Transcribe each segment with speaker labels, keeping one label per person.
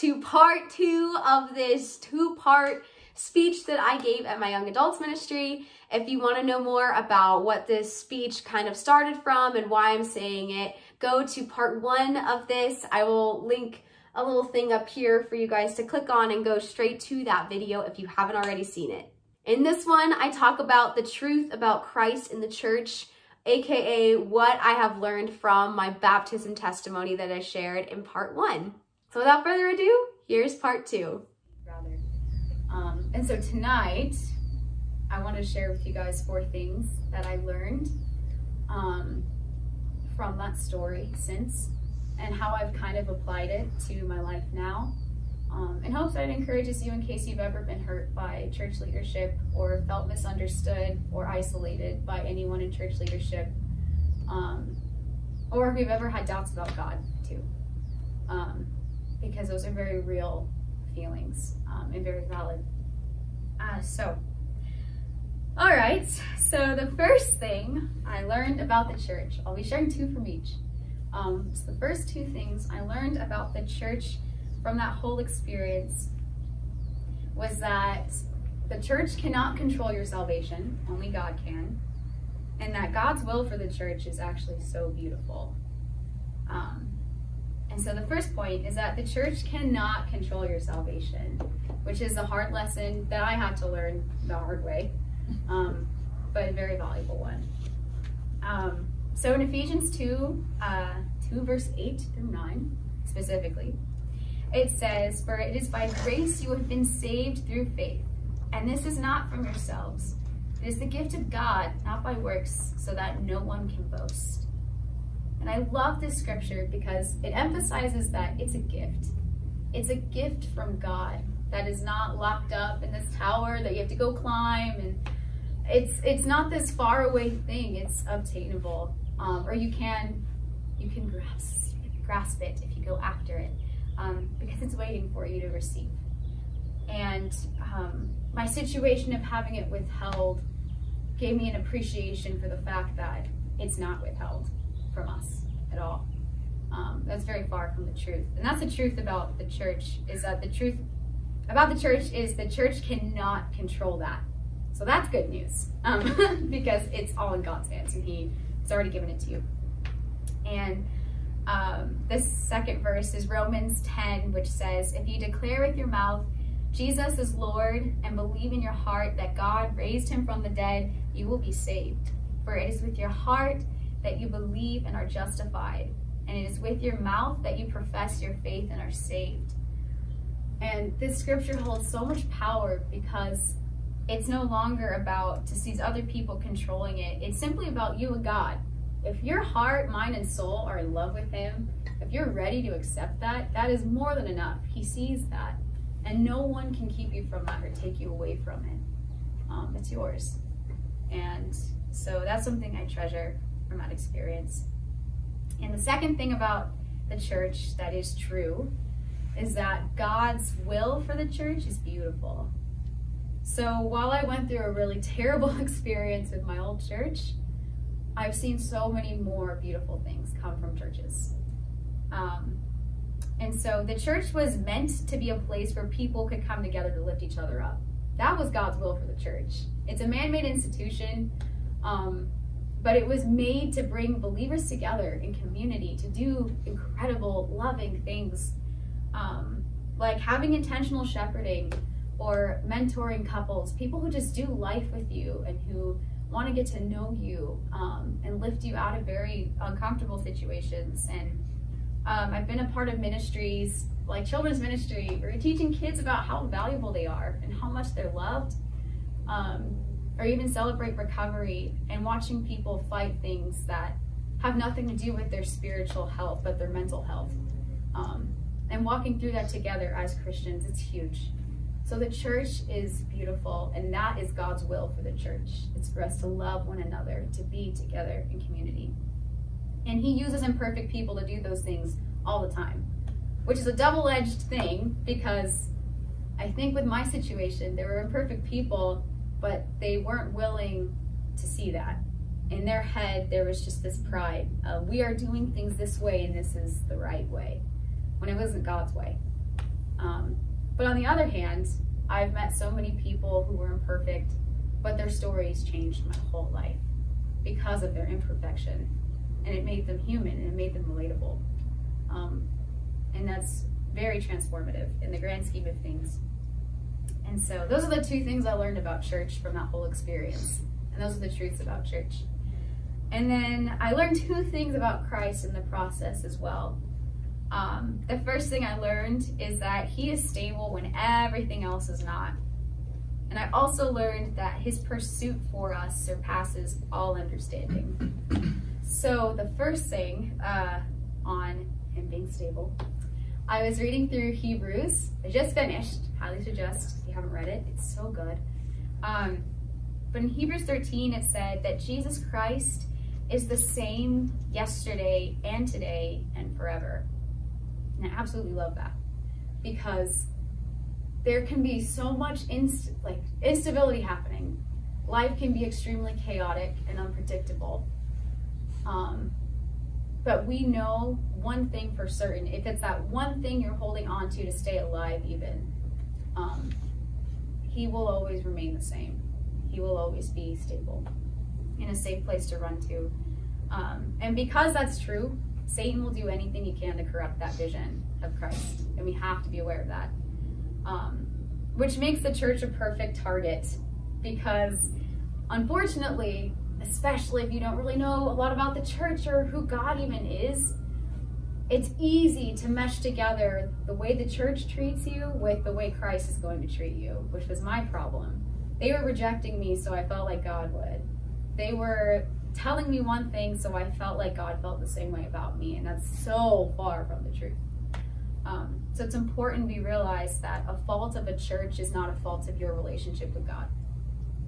Speaker 1: to part two of this two-part speech that I gave at my young adults ministry. If you want to know more about what this speech kind of started from and why I'm saying it, go to part one of this. I will link a little thing up here for you guys to click on and go straight to that video if you haven't already seen it. In this one, I talk about the truth about Christ in the church, aka what I have learned from my baptism testimony that I shared in part one. So without further ado, here's part two.
Speaker 2: Um, and so tonight, I want to share with you guys four things that I learned um, from that story since and how I've kind of applied it to my life now. Um, in hopes that it encourages you in case you've ever been hurt by church leadership or felt misunderstood or isolated by anyone in church leadership. Um, or if you've ever had doubts about God, too. Um, because those are very real feelings um, and very valid. Uh, so, all right, so the first thing I learned about the church, I'll be sharing two from each. Um, so the first two things I learned about the church from that whole experience was that the church cannot control your salvation, only God can, and that God's will for the church is actually so beautiful. Um, and so the first point is that the church cannot control your salvation, which is a hard lesson that I had to learn the hard way, um, but a very valuable one. Um, so in Ephesians 2, uh, 2 verse 8 through 9 specifically, it says, For it is by grace you have been saved through faith, and this is not from yourselves. It is the gift of God, not by works, so that no one can boast. I love this scripture because it emphasizes that it's a gift. It's a gift from God that is not locked up in this tower that you have to go climb and it's it's not this far away thing it's obtainable um, or you can you can grasp grasp it if you go after it um, because it's waiting for you to receive. And um, my situation of having it withheld gave me an appreciation for the fact that it's not withheld from us at all. Um, that's very far from the truth. And that's the truth about the church is that the truth about the church is the church cannot control that. So that's good news um, because it's all in God's hands and He has already given it to you. And um, this second verse is Romans 10, which says, If you declare with your mouth Jesus is Lord and believe in your heart that God raised him from the dead, you will be saved. For it is with your heart that you believe and are justified, and it is with your mouth that you profess your faith and are saved. And this scripture holds so much power because it's no longer about to see other people controlling it. It's simply about you and God. If your heart, mind, and soul are in love with Him, if you're ready to accept that, that is more than enough. He sees that. And no one can keep you from that or take you away from it. Um, it's yours. And so that's something I treasure from that experience. And the second thing about the church that is true is that God's will for the church is beautiful. So while I went through a really terrible experience with my old church, I've seen so many more beautiful things come from churches. Um, and so the church was meant to be a place where people could come together to lift each other up. That was God's will for the church. It's a man made institution, um, but it was made to bring believers together in community to do incredible, loving things um, like having intentional shepherding or mentoring couples, people who just do life with you and who want to get to know you um, and lift you out of very uncomfortable situations. And um, I've been a part of ministries like children's ministry where you're teaching kids about how valuable they are and how much they're loved. Um, or even celebrate recovery and watching people fight things that have nothing to do with their spiritual health, but their mental health. Um, and walking through that together as Christians, it's huge. So the church is beautiful, and that is God's will for the church. It's for us to love one another, to be together in community. And He uses imperfect people to do those things all the time, which is a double edged thing because I think with my situation, there were imperfect people, but they weren't willing to see that. In their head, there was just this pride we are doing things this way, and this is the right way, when it wasn't God's way. Um, but on the other hand, I've met so many people who were imperfect, but their stories changed my whole life because of their imperfection. And it made them human and it made them relatable. Um, and that's very transformative in the grand scheme of things. And so those are the two things I learned about church from that whole experience. And those are the truths about church. And then I learned two things about Christ in the process as well. Um, the first thing I learned is that he is stable when everything else is not. And I also learned that his pursuit for us surpasses all understanding. So the first thing uh, on him being stable, I was reading through Hebrews. I just finished. Highly suggest haven't read it. It's so good. Um, but in Hebrews 13, it said that Jesus Christ is the same yesterday and today and forever. And I absolutely love that because there can be so much inst- like instability happening. Life can be extremely chaotic and unpredictable. Um, but we know one thing for certain. If it's that one thing you're holding on to to stay alive, even, um, he will always remain the same. He will always be stable in a safe place to run to. Um, and because that's true, Satan will do anything he can to corrupt that vision of Christ. And we have to be aware of that. Um, which makes the church a perfect target because, unfortunately, especially if you don't really know a lot about the church or who God even is, it's easy to mesh together the way the church treats you with the way Christ is going to treat you, which was my problem. They were rejecting me, so I felt like God would. They were telling me one thing, so I felt like God felt the same way about me, and that's so far from the truth. Um, so it's important we realize that a fault of a church is not a fault of your relationship with God.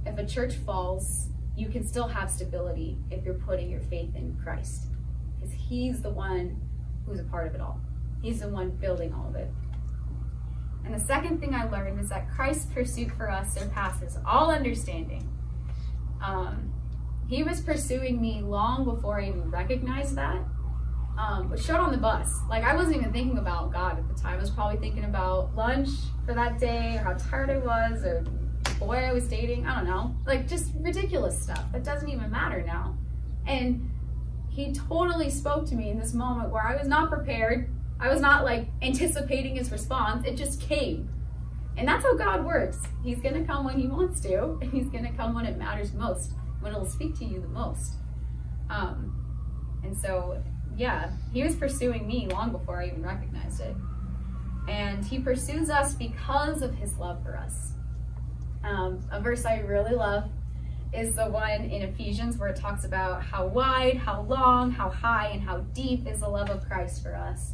Speaker 2: If a church falls, you can still have stability if you're putting your faith in Christ, because He's the one who's a part of it all. He's the one building all of it. And the second thing I learned is that Christ's pursuit for us surpasses all understanding. Um, he was pursuing me long before I even recognized that, um, which showed on the bus. Like, I wasn't even thinking about God at the time. I was probably thinking about lunch for that day, or how tired I was, or the boy I was dating. I don't know. Like, just ridiculous stuff. That doesn't even matter now. And he totally spoke to me in this moment where I was not prepared. I was not like anticipating his response. It just came. And that's how God works. He's going to come when he wants to, and he's going to come when it matters most when it'll speak to you the most. Um, and so, yeah, he was pursuing me long before I even recognized it. And he pursues us because of his love for us. Um, a verse I really love is the one in Ephesians where it talks about how wide, how long, how high, and how deep is the love of Christ for us.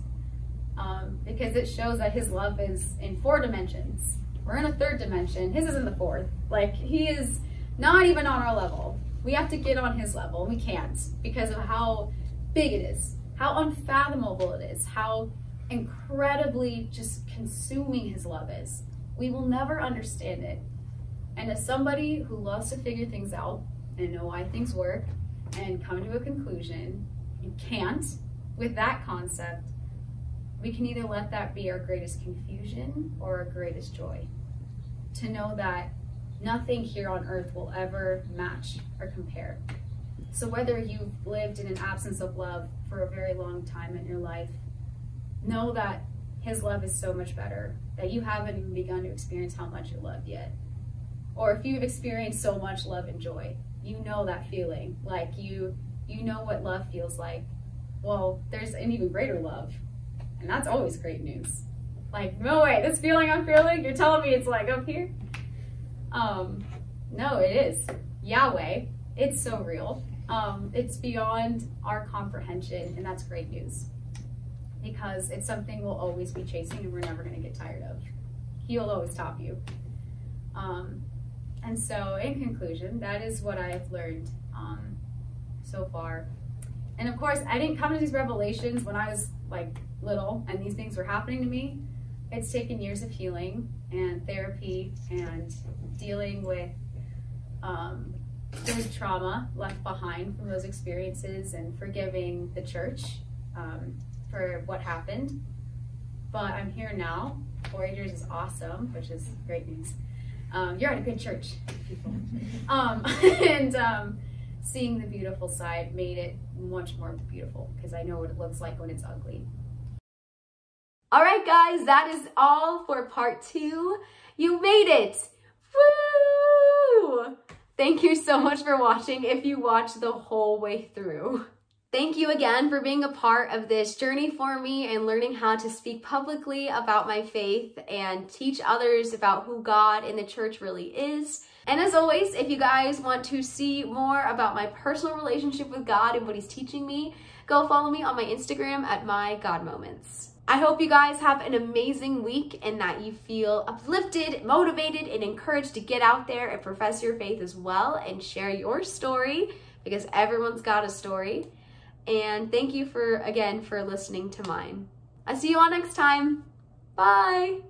Speaker 2: Um, because it shows that his love is in four dimensions. We're in a third dimension. His is in the fourth. Like, he is not even on our level. We have to get on his level. We can't because of how big it is, how unfathomable it is, how incredibly just consuming his love is. We will never understand it. And as somebody who loves to figure things out and know why things work and come to a conclusion, you can't with that concept. We can either let that be our greatest confusion or our greatest joy. To know that Nothing here on earth will ever match or compare. So whether you've lived in an absence of love for a very long time in your life, know that his love is so much better that you haven't even begun to experience how much you're loved yet. Or if you've experienced so much love and joy, you know that feeling. Like you you know what love feels like. Well, there's an even greater love. And that's always great news. Like, no way, this feeling I'm feeling, you're telling me it's like up here? Um, no, it is. Yahweh, it's so real. Um, it's beyond our comprehension, and that's great news because it's something we'll always be chasing and we're never going to get tired of. He'll always top you. Um, and so, in conclusion, that is what I've learned um, so far. And of course, I didn't come to these revelations when I was like little and these things were happening to me. It's taken years of healing and therapy and dealing with um, trauma left behind from those experiences and forgiving the church um, for what happened. But I'm here now, Voyagers is awesome, which is great news. Um, you're at a good church, people. Um, and um, seeing the beautiful side made it much more beautiful because I know what it looks like when it's ugly.
Speaker 1: All right, guys, that is all for part two. You made it. Woo! Thank you so much for watching if you watched the whole way through. Thank you again for being a part of this journey for me and learning how to speak publicly about my faith and teach others about who God in the church really is. And as always, if you guys want to see more about my personal relationship with God and what He's teaching me, go follow me on my Instagram at my God Moments. I hope you guys have an amazing week and that you feel uplifted, motivated, and encouraged to get out there and profess your faith as well and share your story because everyone's got a story. And thank you for, again, for listening to mine. I'll see you all next time. Bye.